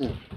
うん。